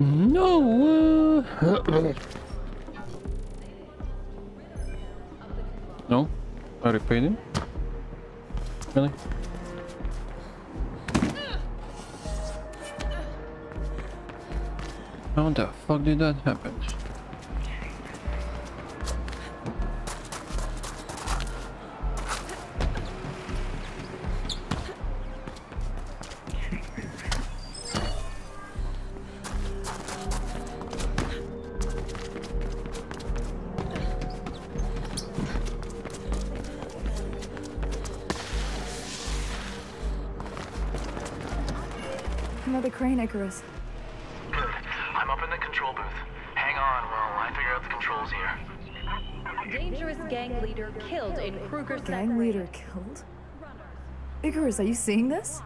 No. Uh, no. I repaid him. Really? How the fuck did that happen? Another crane, Icarus. Good. I'm up in the control booth. Hang on while I figure out the controls here. Dangerous gang leader killed in Kruger Gang leader killed? Icarus, are you seeing this?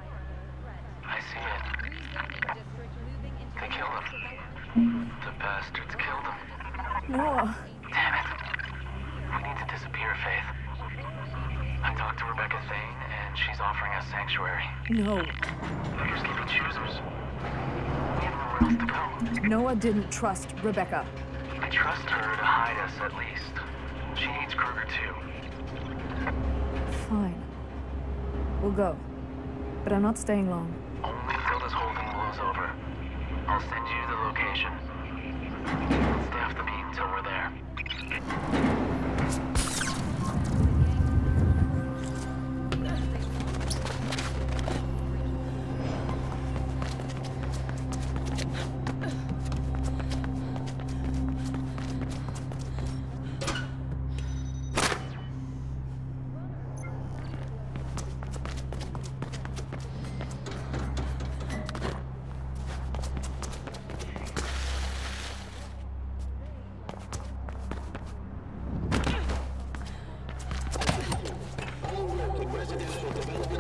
I see it. They killed him. The bastards killed him. Noah. Damn it. We need to disappear, Faith. I talked to Rebecca Thane, and she's offering us sanctuary. No. Choosers. We have nowhere else to go. Noah didn't trust Rebecca. I trust her to hide us at least. She needs Kruger too. Fine. We'll go. But I'm not staying long. Only until this whole thing blows over. I'll send you the location. Staff the beam until we're there.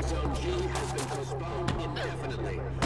g has been postponed indefinitely.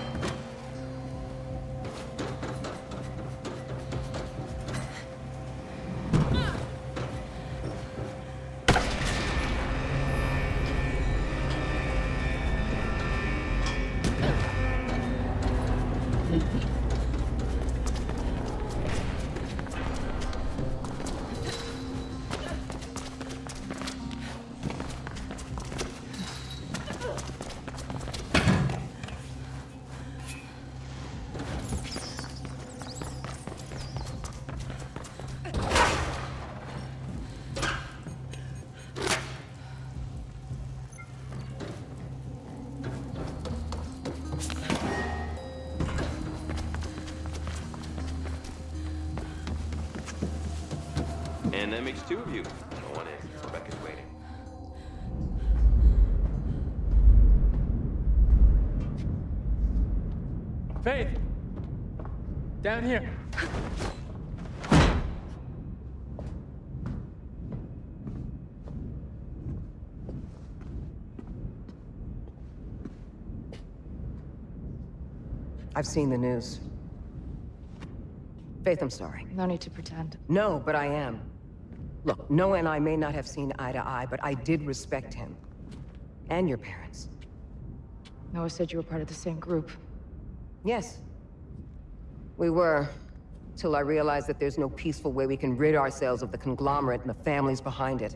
And that makes two of you. No one is. Rebecca's waiting. Faith! Down here. I've seen the news. Faith, I'm sorry. No need to pretend. No, but I am. Look, Noah and I may not have seen eye to eye, but I did respect him. And your parents. Noah said you were part of the same group. Yes. We were. Till I realized that there's no peaceful way we can rid ourselves of the conglomerate and the families behind it.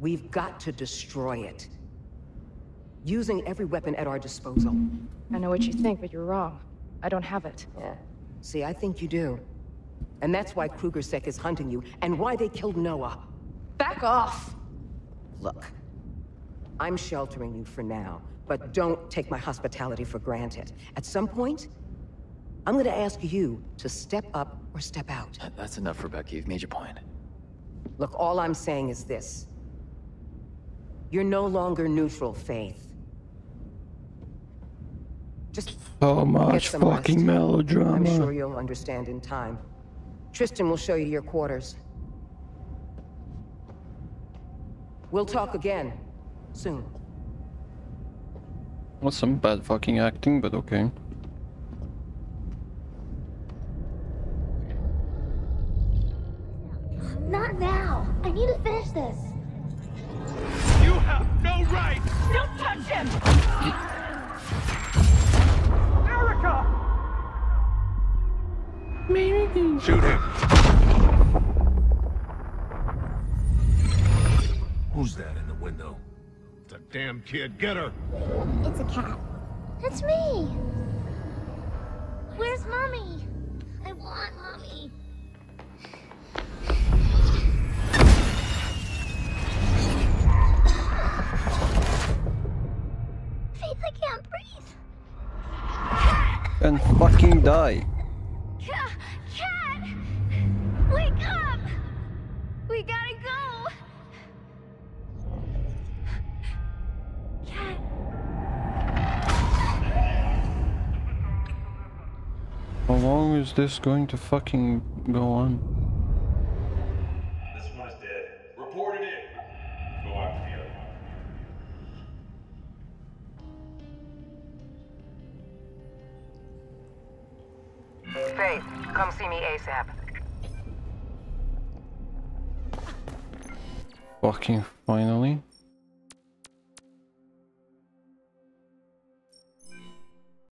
We've got to destroy it. Using every weapon at our disposal. I know what you think, but you're wrong. I don't have it. Yeah. See, I think you do. And that's why KrugerSec is hunting you, and why they killed Noah. Back off! Look, I'm sheltering you for now, but don't take my hospitality for granted. At some point, I'm gonna ask you to step up or step out. That's enough, Rebecca. You've made your point. Look, all I'm saying is this. You're no longer neutral, Faith. Just So much fucking rest. melodrama. I'm sure you'll understand in time. Tristan will show you your quarters. We'll talk again, soon. Was some bad fucking acting, but okay. Not now. I need to finish this. Shoot him! Who's that in the window? It's a damn kid. Get her! It's a cat. It's me. Where's mommy? I want mommy. Faith, I can't breathe. And fucking die. How long is this going to fucking go on? This one is dead. Report it in. Go after the other one. Faith, come see me ASAP. Fucking finally.